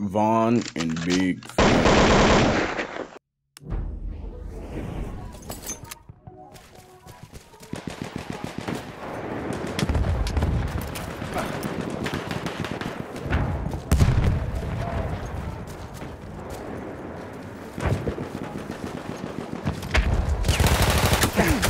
Vaughn and Big. Grenade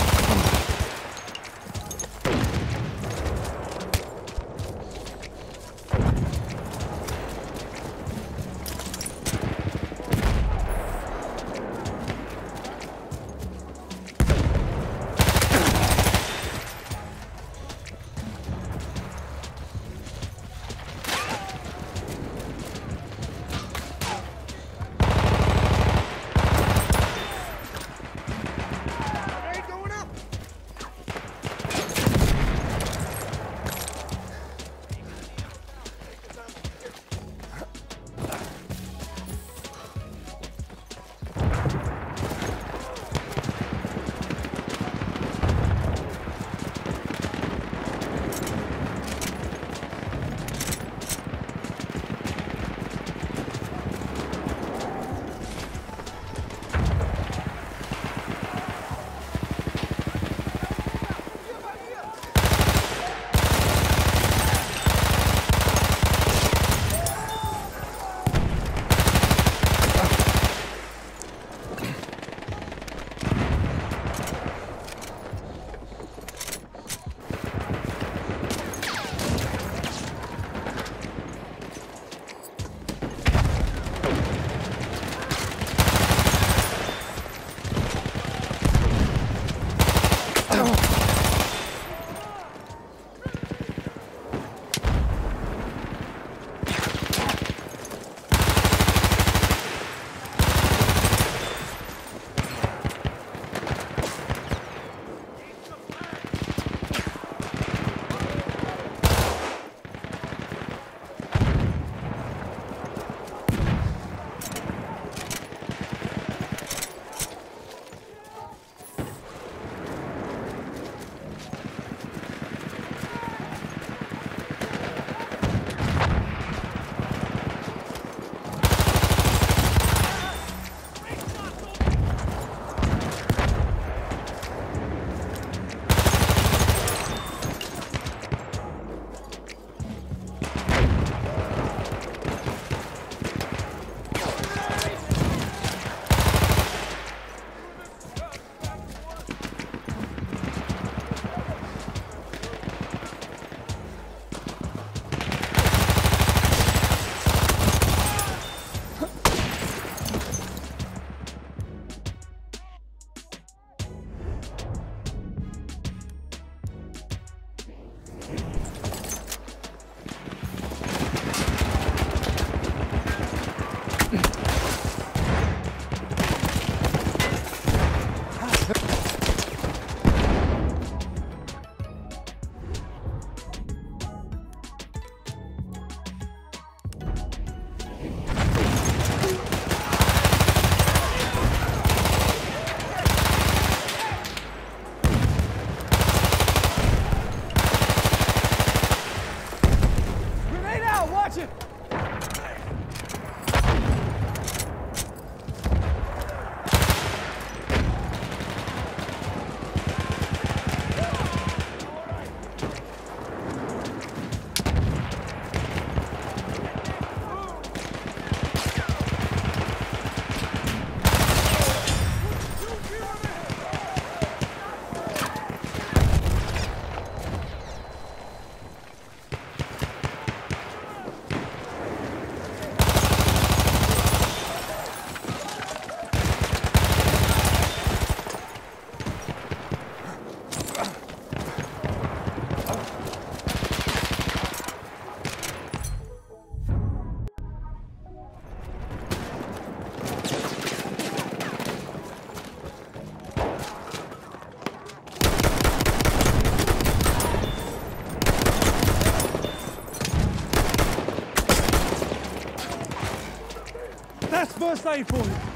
first aid for you.